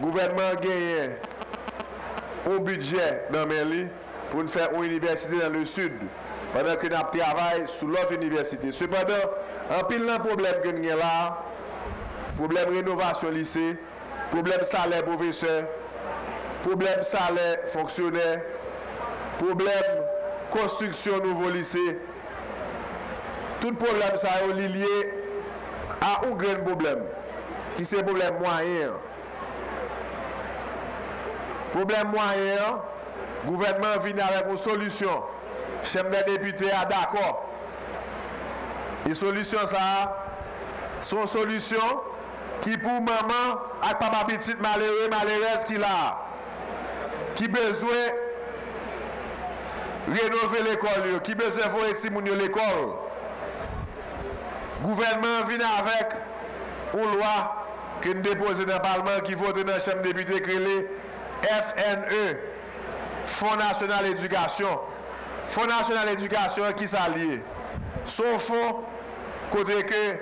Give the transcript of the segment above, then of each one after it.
gouvernement gagne un budget dans Meli pour nous faire une université dans le sud, pendant que nous travaillons sur l'autre université. Cependant, en pile de problème que nous avons là, problème rénovation lycée, problème salaire professeur, problème salaire fonctionnaire, problème construction nouveau lycée, tout problème ça est lié à un grand problème, qui c'est problème moyen. Problème moyen, gouvernement vient avec une solution. Chef des députés a d'accord. Et solution ça, son solution qui pour maman et papa petit malheureux, malheureuse qui a, qui besoin rénover l'école, qui besoin de faire l'école. Le gouvernement vient avec une loi que nous déposons dans le Parlement qui vote dans la Chambre des députés FNE, Fonds national d'éducation. Fonds national d'éducation qui s'allie. Son fonds, côté que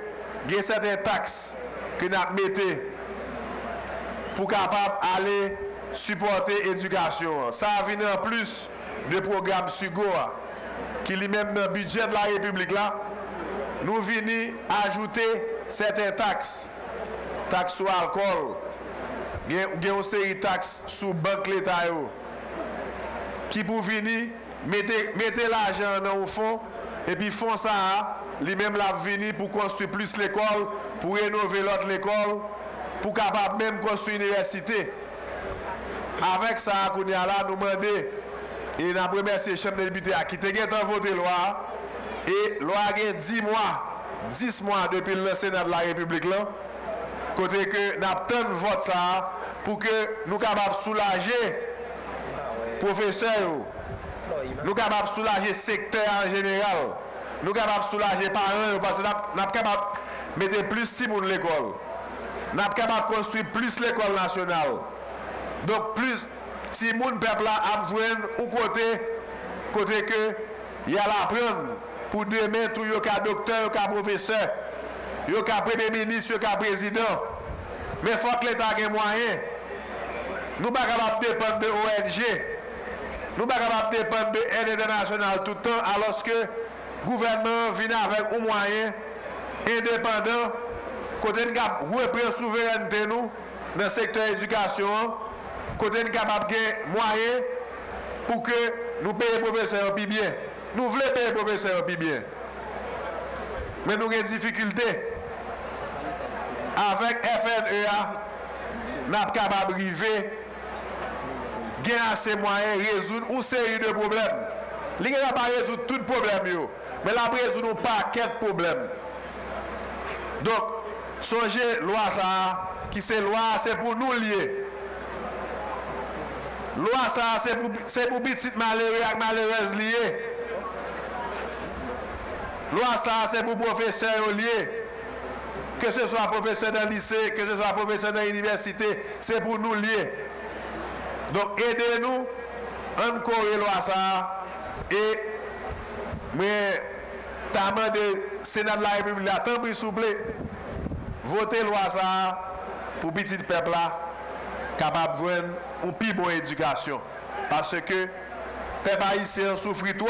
il y a certaines taxes que nous mettons pour capable aller supporter l'éducation. Ça vient en plus de programme SUGOA qui est même dans le budget de la République. Nous venons ajouter certaines taxes. Taxes sur l'alcool, il y a une série de taxes sur banque l'État qui pour venir mettre l'argent dans le fond et puis font ça lui-même l'a venir pour construire plus l'école pour rénover l'autre l'école pour capable même construire l'université. Avec ça qu'on là nous demander et nous remercier le chef de député qui a voté loi et loi a 10 mois 10 mois depuis le Sénat de la République là côté que nous avons vote ça pour que nous capables soulager professeurs, nous capables soulager secteur en général, nous capables soulager parents parce que nous capables mettre plus de dans l'école. Nous capables construire plus l'école nationale. Donc plus si moun peuple a besoin au côté côté que il y a l'apprendre pour demain tout yo ka docteur, ka professeur, yo ka premier ministre, yo ka président. Mais il faut que l'État ait moyen. Nous ne sommes pas capables de dépendre de ONG. Nous ne sommes pas capables de dépendre de l'aide tout le temps, alors que le gouvernement vient avec un moyen indépendant, côté nous reprend souveraineté nous, dans le secteur de l'éducation, côté nous capable de moyen pour que nous payions les professeurs bien. Nous voulons payer les professeurs bien. Mais nous avons des difficultés. avèk FNEA, nap kabab rive, gen anse mwayen rezoun ou seri de problem. Li gen ap rezoun tout problem yo, men ap rezoun ou pa ket problem. Dok, sonje lwa sa, ki se lwa se pou nou liye. Lwa sa se pou bitit malere ak malerez liye. Lwa sa se pou profeseur liye. Que ce soit professeur dans le lycée, que ce soit professeur dans l'université, c'est pour nous lier. Donc aidez-nous, encore loi ça, et mais tellement de Sénat de la République, pis s'il vous plaît, votez loi ça pour petit peuple là, capable de voir une plus bonne éducation. Parce que le peuple haïtien souffre trop.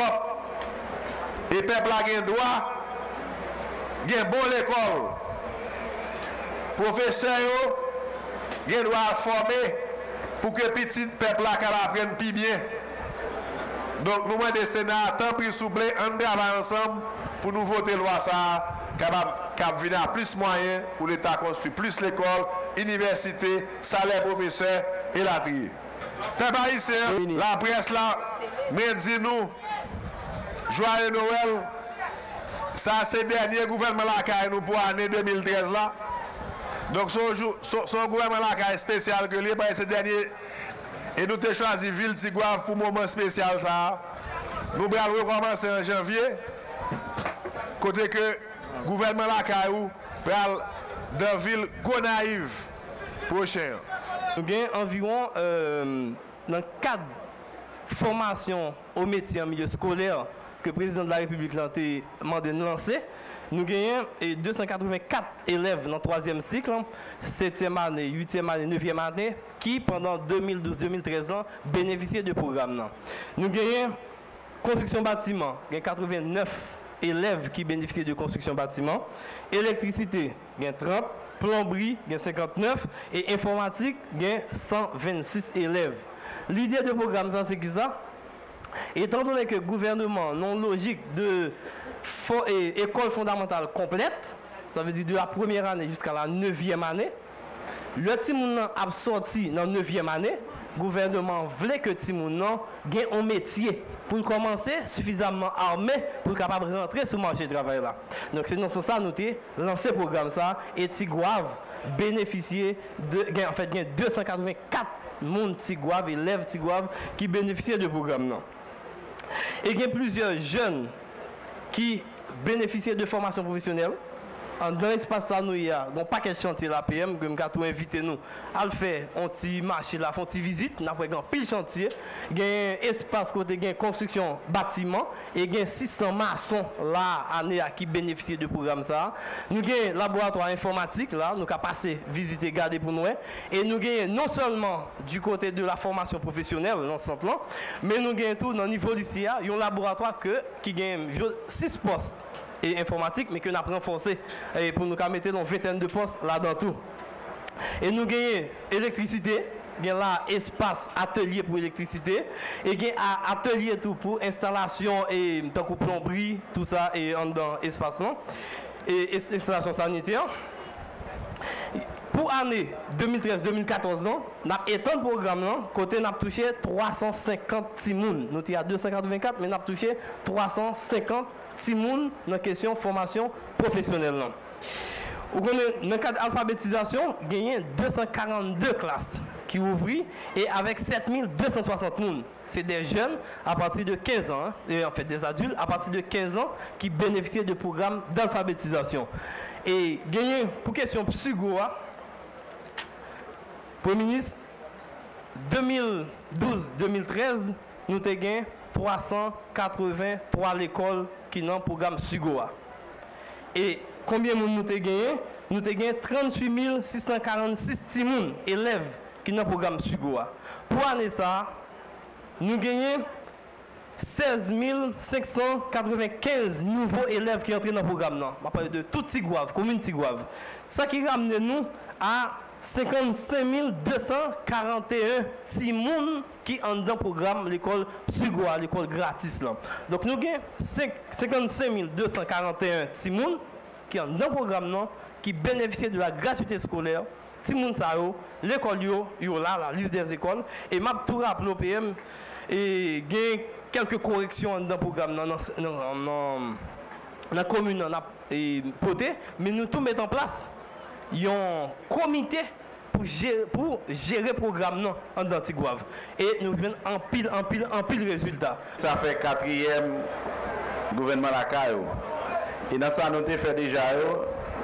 Et le peuple a droit, a bon l'école. Professeur, il doit former pour que petit peuple apprenne plus bien. Donc nous des Sénat, tant pis s'il vous plaît, on travaille ensemble pour nous voter loi ça, capable venir plus moyens pour l'État construire plus l'école, université, salaire professeur et la tri. Peuple ici, la presse là, mais dit nous, joyeux Noël, ça c'est le dernier gouvernement là qui nous pour l'année 2013 là. Donc, son, son, gouvernement là, spécial que lui, ce dernier. Et nous avons choisi Ville Tigouave pour un moment spécial. ça. Nous allons recommencer en janvier. Côté que le gouvernement là, va dans ville Gonaïve prochain. Nous avons environ, euh, dans le cadre de formation au métier en milieu scolaire que le président de la République a demandé de lancer, nous gagnons 284 élèves dans le troisième cycle, 7e année, 8e année, 9e année, qui pendant 2012-2013 ans bénéficiaient du programme. Nous gagnons construction bâtiment, 89 élèves qui bénéficient de construction bâtiment, électricité, 30, plomberie, 59 et informatique, 126 élèves. L'idée du programme, c'est qui ça? Étant donné que le gouvernement non logique de école fondamentale complète, ça veut dire de la première année jusqu'à la neuvième année, le Timoun a sorti dans la neuvième année, le gouvernement voulait que Timoun ait un métier pour commencer suffisamment armé pour capable de rentrer sur le marché du travail là. Donc c'est dans ce sens nous avons lancé le programme ça et Tigouave bénéficier de en fait 284 monde Tigouave élèves Tigouave qui bénéficient du programme là. Et il y a plusieurs jeunes qui bénéficient de formation professionnelle. Dans l'espace ça, nous y a un paquet de chantiers la PM, que nous invité nous à le faire, on petit marché, la font visite, nous avons un pile chantier, un espace côté, une construction bâtiment, et a 600 maçons là année qui bénéficient du programme ça. Nous un laboratoire informatique là nous avons passé visiter garder pour nous. Et nous avons non seulement du côté de la formation professionnelle dans là mais nous avons tout dans le niveau d'ici un laboratoire que qui gagne 6 postes et informatique, mais que nous avons renforcé. Et pour nous mettre une vingtaine de postes là-dedans tout. Et nous gagnons électricité, gen la espas atelier pou elektrisite, e gen atelier tou pou instalasyon e tankou plombri, tout sa e an dan espas lan, e, e instalasyon saniter. Pou ane 2013-2014 nan, nap etan program nan, kote nap touche 350 timoun. Nou ti a 254, men nap touche 350 timoun nan kesyon formasyon profesyonel nan. Formation professionnelle. Dans le cadre d'alphabétisation, il y a 242 classes qui ouvrent et avec 7260 personnes. C'est des jeunes à partir de 15 ans, hein, et en fait des adultes à partir de 15 ans qui bénéficient du programme d'alphabétisation. Et gagné pour question psycho, Premier ministre, 2012-2013, nous avons gagné 383 écoles qui ont un programme SUGOA. Et combien de nous avons gagné? Nous avons gagné 38 646 élèves qui ont un programme SUGOA. Pour l'année ça, nous avons 16 595 nouveaux élèves qui entrent dans le programme. Je parle de tout Tigouave, commune Tigouave. Ça qui ramène nous à 55 241 timoun qui ont dans le programme l'école Psygoa, l'école gratis. Donc nous avons 55 241 timoun qui ont dans le programme qui bénéficient de la gratuité scolaire. Timoun Sao, l'école yo, yo là, la liste des écoles. Et m'a tout rappelé au PM et il quelques corrections dans le programme dans la commune, et mais nous tout mettons en place un comité pour gérer, pour gérer le programme en Antigouave. Et nous venons en pile, en pile, en pile résultat. Ça fait quatrième gouvernement la CAIO. Et dans ça, nous avons fait déjà,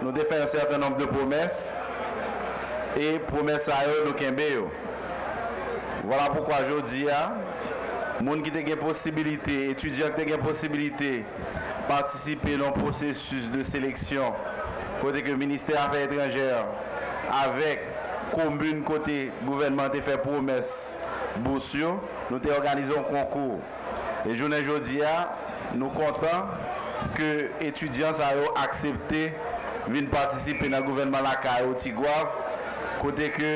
nous avons fait un certain nombre de promesses. Et promesses, nous avons Voilà pourquoi je dis, les gens qui ont une possibilité, étudiants qui ont une possibilité de participer dans le processus de sélection côté que ministère des Affaires étrangères, avec commune côté gouvernement a fait promesse nous avons organisé un concours. Et journée aujourd'hui, nous sommes ke etudyan sa yo aksepte vin patisipe nan gouvernement la ka yo Tigwav kote ke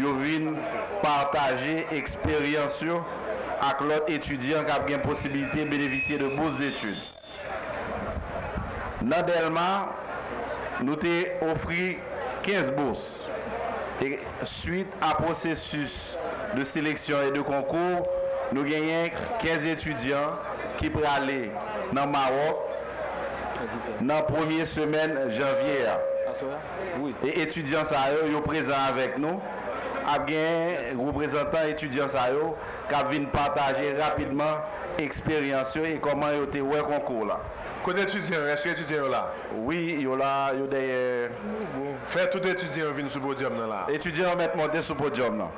yo vin partaje eksperyansyo ak lot etudyan kap gen posibilite benefisye de bouz d'etud. Nan delman, nou te ofri 15 bouz. Et suite à processus de sélection et de concours, nous gagnons 15 étudiants qui pourraient aller dans Maroc dans la première semaine janvier. Et étudiants ça sont présents avec nous. Il représentant étudiants ça qui viennent partager rapidement l'expérience et comment ils ont été concours là. Côté étudiant, est-ce que étudiant là? Oui, il y a là, il y a des. Faire tout étudiant venir sur le podium là. Étudiant mettre monter sur le podium là.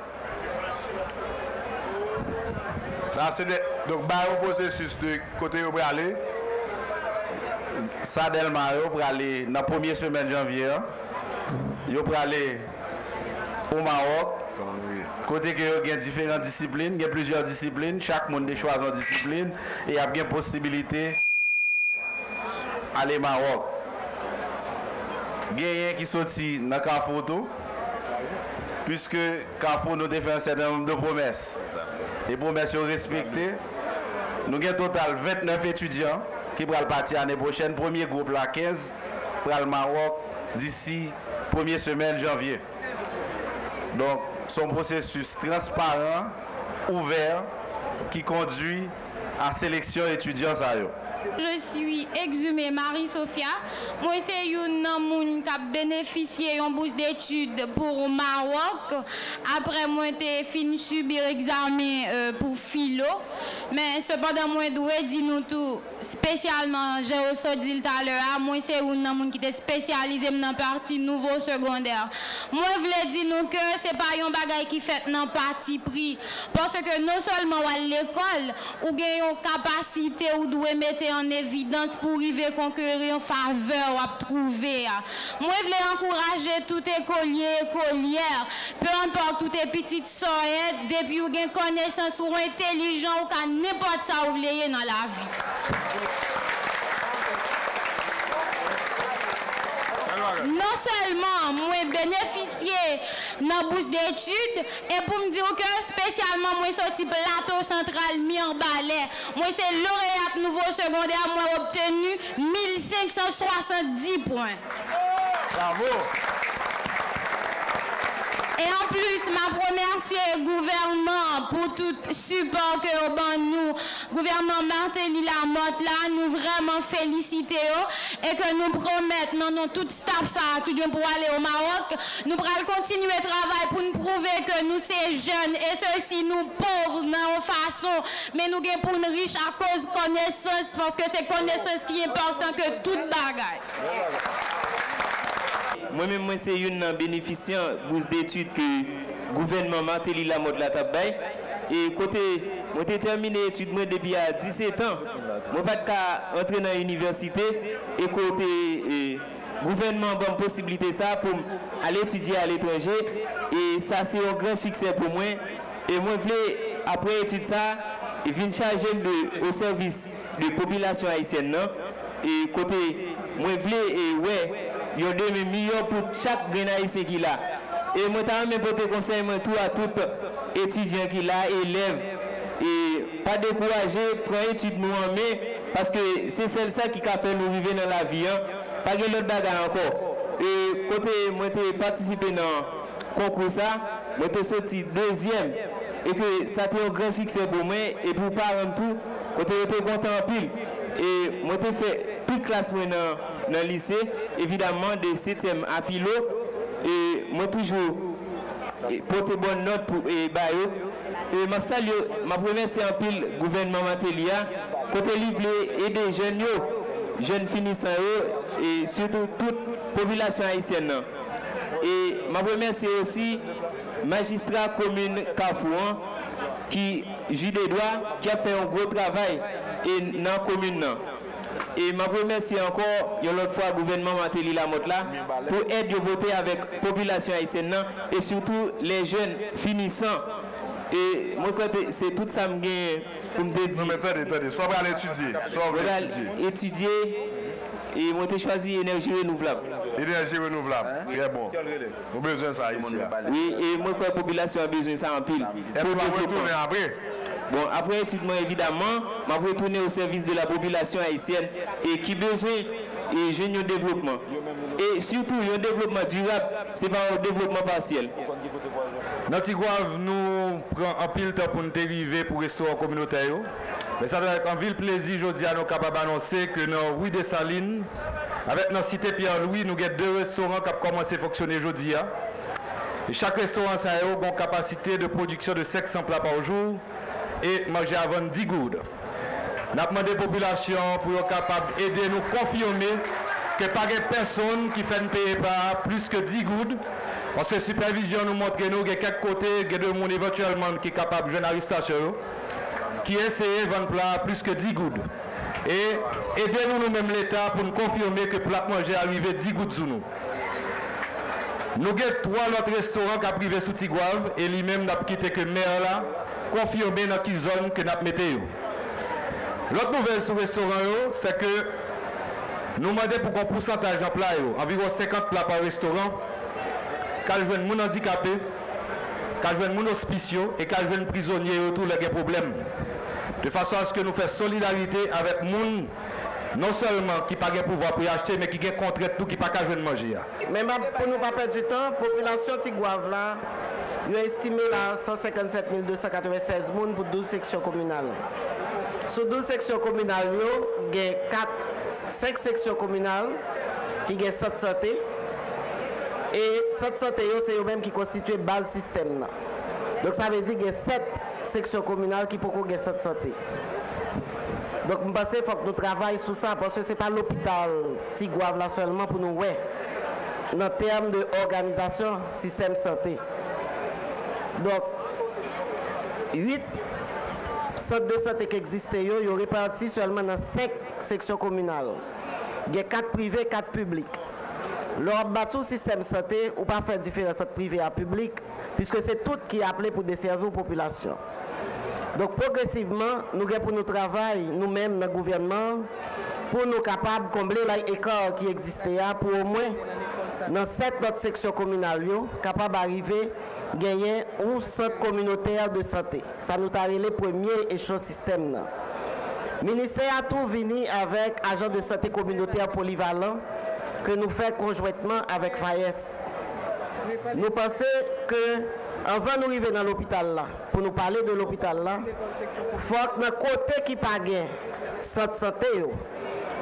Ça c'est donc bah un processus de côté où aller. Sadel Mario pour aller dans la première semaine de janvier. Yo pour aller au Maroc. Côté que y a différentes disciplines, il y a plusieurs disciplines, chaque monde choisit une discipline et il y a bien possibilité aller au Maroc. Il y a qui sorti dans la photo puisque Carrefour nous a fait un certain nombre de promesses. Les promesses sont respectées. Nous avons total 29 étudiants qui vont partir l'année prochaine. Premier groupe, la 15, pour le Maroc d'ici première semaine janvier. Donc, son processus transparent, ouvert, qui conduit à sélection étudiants. Je suis exhumée Marie-Sophia. Moi, c'est une personne qui a bénéficié d'une bourse d'études pour Maroc. Après, moi, j'ai fini subir l'examen euh, pour philo. Mais cependant, moi, je dois dire tout, spécialement, j'ai aussi dit tout à l'heure, moi, c'est une personne qui est spécialisée dans la partie nouveau secondaire. Moi, je voulais dire nous que ce n'est pas un bagage qui fait dans parti pris. Parce que non seulement à l'école, ou avez une capacité ou doit mettre en évidence pour arriver conquérir en faveur à trouver. Moi, je voulais encourager tout écolier, écolière, peu importe toutes les petites soeurs, depuis vous avez connaissance ou intelligent ou n'importe ça vous voulez dans la vie. Non seulement moi bénéficier dans bourse d'études et pour me dire que spécialement moi sorti plateau central mi en balai. Moi c'est lauréat nouveau secondaire moi obtenu 1570 points. Bravo et en plus, ma remercier le gouvernement pour tout support que bon nous, gouvernement Martelly Lamotte là, nous vraiment féliciter et que nous promettons, non, non, tout staff ça qui vient pour aller au Maroc, nous allons continuer le travail pour nous prouver que nous sommes jeunes et ceux-ci nous pauvres dans façon, mais nous sommes pour une riche à cause de connaissance parce que c'est connaissance qui est important que toute bagaille. Moi-même, moi, c'est une bénéficiant bourse d'études que le gouvernement Martelly la mode la. Et côté, moi j'ai terminé études depuis à 17 ans. Moi pas de entrer dans l'université et côté et, gouvernement bonne possibilité ça pour aller étudier à l'étranger et ça c'est un grand succès pour moi et moi je voulais après étude ça et venir charger de, au service de population haïtienne et côté moi je voulais et ouais yo deme miyo pou chak genayise ki la. E mwen ta mwen pote konsey mwen tou a tout etudyen ki la, elev, e pa dekouraje, pren etude nou anme, paske se sel sa ki ka fe nou vive nan la vi an, pa gen lot bagan anko. E kote mwen te patisipe nan konkou sa, mwen te soti dezyem, e ke sa te yon gran sikse pou mwen, e pou par an tou, kote yo te kontan pil, e mwen te fe pil klas mwen nan dans le lycée, évidemment de 7e à philo. Et moi toujours porter bonne note pour et bah, et ma salue, ma première c'est un pile gouvernement Matelia, côté libre aider jeunes yo, jeunes finissants et surtout toute population haïtienne. Et ma première c'est aussi magistrat commune Kafouan qui juge des droits qui a fait un gros travail et dans la commune. Et ma remercie encore, une autre fois, le gouvernement Matéli Lamotte là, pour aider à voter avec la population haïtienne et surtout les jeunes finissants. Et moi, c'est tout ça pour me dire. Non, mais attendez, attendez, soit pour étudier. Soit étudier. étudier. Et moi, j'ai choisi énergie renouvelable. Énergie renouvelable, très bon. Nous avons besoin de ça ici. Oui, et moi, la population a besoin de ça en pile. Et pour retourner après Bon, après étudiant, évidemment, je vais retourner au service de la population haïtienne et qui besoin et jeune développement. Et surtout, un développement durable, ce n'est pas un développement partiel. Dans Tigouave, nous prenons un pile temps pour nous dériver pour restaurer la communauté. Mais ça doit être un vil plaisir aujourd'hui à nous capables d'annoncer que dans Rue des Salines, avec notre cité Pierre-Louis, nous avons deux restaurants qui ont commencé à fonctionner aujourd'hui. Et chaque restaurant a une capacité de production de 500 plats par jour. et manger avant 10 gouttes. Nous avons demandé population pour être capable d'aider nous confirmer que pas de personne qui fait payer par plus que 10 gouttes. Parce que supervision nous montre que nous avons quelques côtés, que de monde éventuellement qui est capable de jouer arrestation, qui essaie de vendre plat plus que 10 gouttes. Et aidez-nous nous-mêmes l'État pour nous confirmer que plat manger arrivé 10 gouttes sous nous. Nous avons trois autres restaurants qui ont privé sous Tigouave et lui-même n'a quitté que maire là konfirme nan ki zon ke nap mette yo. Lot nouvel sou restoran yo, se ke nou mande pou kon pousantaj nan pla yo, anviron 50 pla par restoran, kaljwen moun handikapè, kaljwen moun ospisyon, e kaljwen prizonye yo tou le gen problem. De fason aske nou fè solidarite avèk moun non seulement qui pas de pouvoir pour acheter, mais qui a contre tout, qui pas qu'à manger. Mais pour nous pas perdre du temps, population Tigouave là, estimé là 157 296 personnes pour 12 sections communales. Sur 12 sections communales, il y a 5 sections communales qui ont 7 santé. Et cette santé, c'est eux-mêmes qui constituent la base système. Donc ça veut dire qu'il y a 7 sections communales qui peuvent avoir cette santé. Donc je pense qu'il faut que nous travaillions sur ça parce que ce n'est pas l'hôpital Tigouave là seulement pour nous, ouais, en termes d'organisation système santé. Donc, 8 centres de santé qui existent, ils sont répartis seulement dans 5 sections communales. Il y a 4 privés, 4 publics. Lors de système santé, ou pas faire différence entre privé et public, puisque c'est tout qui est appelé pour desservir la population. Donc progressivement, nous avons pour nous travail, nous-mêmes, dans le gouvernement, pour nous capables de combler l'écart qui existait pour au moins Nan set lot seksyon kominal yo, kapab arrive genyen ou sent kominoter de sante. Sa nou tarele premye echon sistem nan. Ministè a tou vini avèk ajan de sante kominoter polivalant ke nou fè konjwètman avèk Fayès. Nou pense ke anvan nou rive nan l'opital la, pou nou pale de l'opital la, fòk nan kote ki pa gen sante sante yo,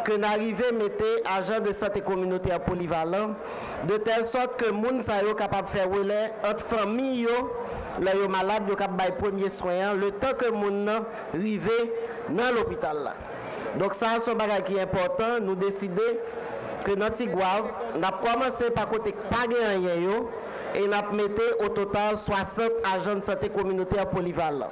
ke nan rive mette ajan de sante kominote a polivalan, de tel sot ke moun sa yo kapap fè wèlè, ot fami yo, la yo malade yo kap bay premier soyan, le tan ke moun nan rive nan l'opital la. Donk sa an son bagay ki important, nou deside ke nan Tigwav, nap komanse pa kote pa gen an yen yo, e nap mette o total 60 ajan de sante kominote a polivalan.